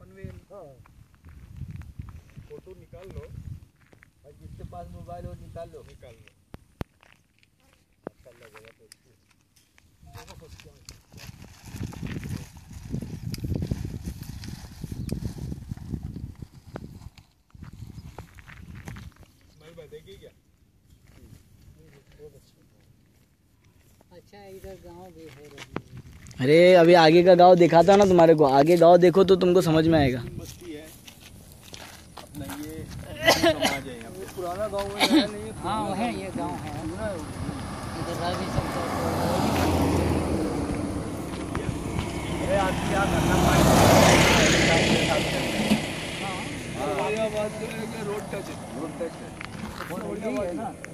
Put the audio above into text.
पनवेल हाँ. फ़ोटो निकाल लो. भाई जिसके पास मोबाइल हो निकाल लो. निकाल लो. तो अच्छी बहुत इस्माइल भाई देखिए क्या? बहुत अच्छा अच्छा इधर गाँव भी है रही अरे अभी आगे का गाँव दिखाता ना तुम्हारे को। आगे गाँव देखो तो तुमको समझ में आएगा। ये रोड टच है। रोड टच है।